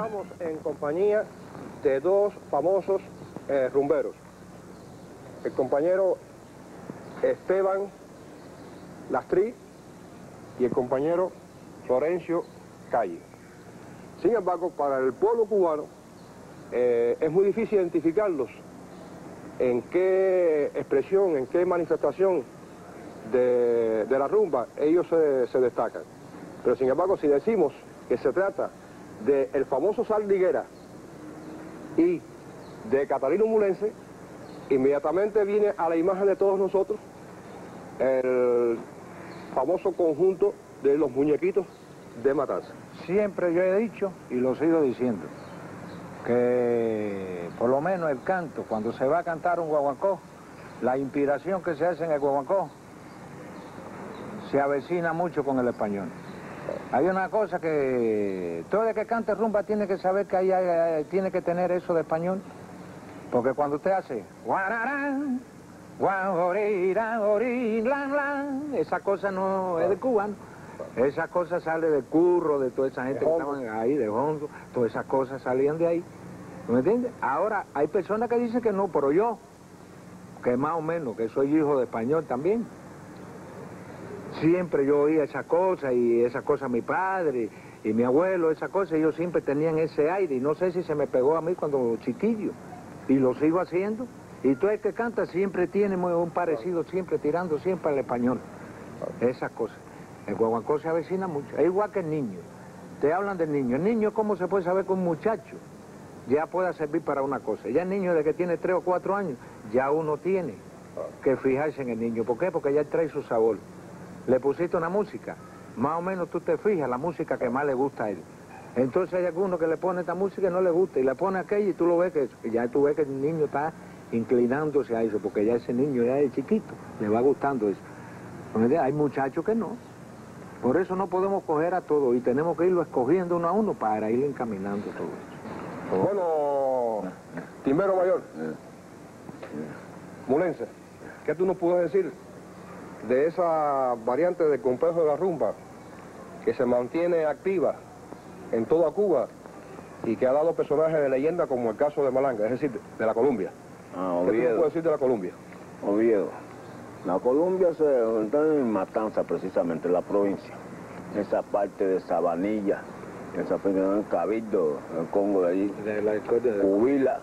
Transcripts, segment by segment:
estamos en compañía de dos famosos eh, rumberos. El compañero Esteban Lastrí y el compañero Florencio Calle. Sin embargo, para el pueblo cubano eh, es muy difícil identificarlos en qué expresión, en qué manifestación de, la rumba ellos se, se destacan. Pero sin embargo, si decimos que se trata del famoso Saldiguera y de Catalino Mulense, inmediatamente viene a la imagen de todos nosotros el famoso conjunto de los muñequitos de Matanza. Siempre yo he dicho, y lo sigo diciendo, que por lo menos el canto, cuando se va a cantar un guaguancó, la inspiración que se hace en el guaguancó se avecina mucho con el español. Hay una cosa que todo el que cante rumba tiene que saber que ahí tiene que tener eso de español. Porque cuando usted hace esa cosa no es de cubano. Esa cosa sale de curro, de toda esa gente que estaban ahí, de hondo, todas esas cosas salían de ahí. ¿Me entiendes? Ahora, hay personas que dicen que no, pero yo, que más o menos, que soy hijo de español también, siempre yo oía esa cosa y esa cosa mi padre y mi abuelo, esa cosa, ellos siempre tenían ese aire y no sé si se me pegó a mí cuando chiquillo y lo sigo haciendo. Y todo el que canta siempre tiene un parecido, siempre tirando siempre al español. Esas cosas. El guaguancó se avecina mucho. Es igual que el niño. Te hablan del niño. El niño, ¿cómo se puede saber que un muchacho ya pueda servir para una cosa? Ya el niño de que tiene tres o cuatro años, ya uno tiene que fijarse en el niño. ¿Por qué? Porque ya trae su sabor le pusiste una música, más o menos tú te fijas la música que más le gusta a él. Entonces hay alguno que le pone esta música y no le gusta, y le pone aquella y tú lo ves que ya tú ves que el niño está inclinándose a eso, porque ya ese niño ya es chiquito, le va gustando eso. Hay muchachos que no. Por eso no podemos coger a todo y tenemos que irlo escogiendo uno a uno para ir encaminando todo eso. Bueno, Timero Mayor, Mulense, ¿qué tú nos puedes decir de esa variante del complejo de la rumba que se mantiene activa en toda Cuba y que ha dado personajes de leyenda como el caso de Malanga, es decir, de la Columbia. Ah, ¿Qué tú puedes decir de la Columbia? Oviedo. La Columbia se está en Matanza, precisamente, en la provincia. Esa parte de Sabanilla, esa parte de Cabildo, el Congo de allí. De la historia de... Cubila,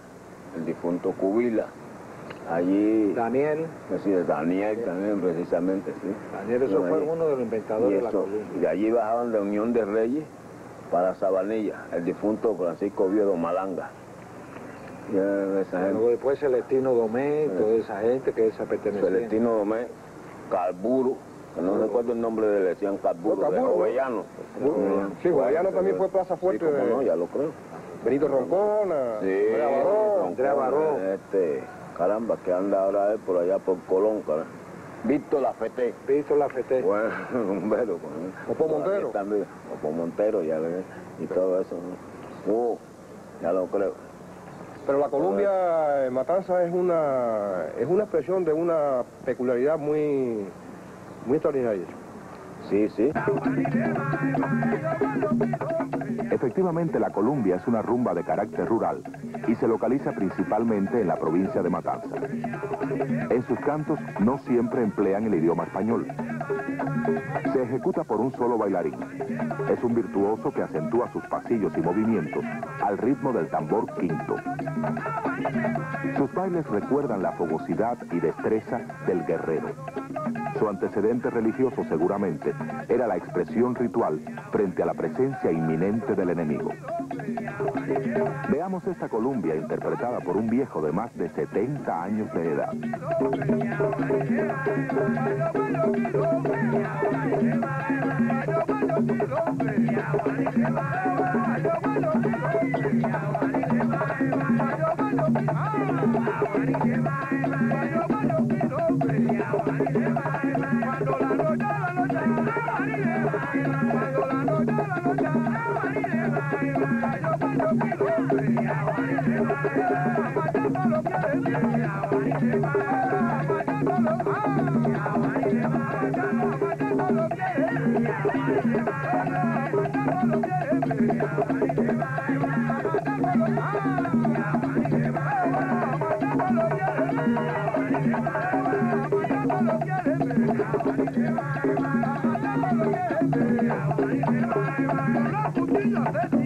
el difunto Cubila. Allí... Daniel. Sí, Daniel también, precisamente, sí. Daniel, eso fue uno de los inventadores de la. Y de allí bajaban de Unión de Reyes para Sabanilla, el difunto Francisco Oviedo Malanga. Esa gente. Después Celestino Domé, toda esa gente que esa pertenecía. Celestino Domé, Carburo, no recuerdo el nombre de él, decían Carburo, de. Sí, Ovellano también fue Plaza Fuerte. Sí, no, ya lo creo. Benito Roncona, sí, Andrea Barón. Este, Caramba, que anda ahora él por allá por Colón, cara. Víctor Lafete. Víctor Lafete. Bueno, un velo. Opo Montero. También. Opo Montero, ya ves. Y todo eso. Uh, ya lo creo. Pero la Columbia eh, Matanza es una, es una expresión de una peculiaridad muy, muy extraordinaria. Sí, sí. Efectivamente, la Columbia es una rumba de carácter rural y se localiza principalmente en la provincia de Matanza. En sus cantos no siempre emplean el idioma español. Se ejecuta por un solo bailarín. Es un virtuoso que acentúa sus pasillos y movimientos al ritmo del tambor quinto. Sus bailes recuerdan la fogosidad y destreza del guerrero. Su antecedente religioso seguramente era la expresión ritual frente a la presencia inminente del enemigo. Veamos esta Columbia interpretada por un viejo de más de 70 años de edad. ما Thank you.